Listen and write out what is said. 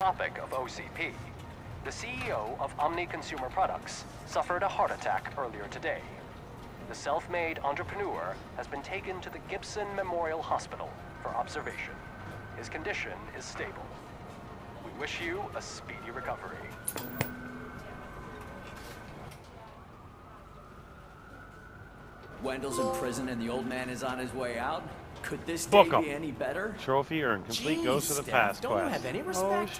topic of OCP, the CEO of Omni Consumer Products suffered a heart attack earlier today. The self-made entrepreneur has been taken to the Gibson Memorial Hospital for observation. His condition is stable. We wish you a speedy recovery. Wendell's in prison and the old man is on his way out. Could this Book be any better? Trophy earned. Complete Jeez, Ghost of the Steph, Past don't you quest. have any oh, respect? Oh,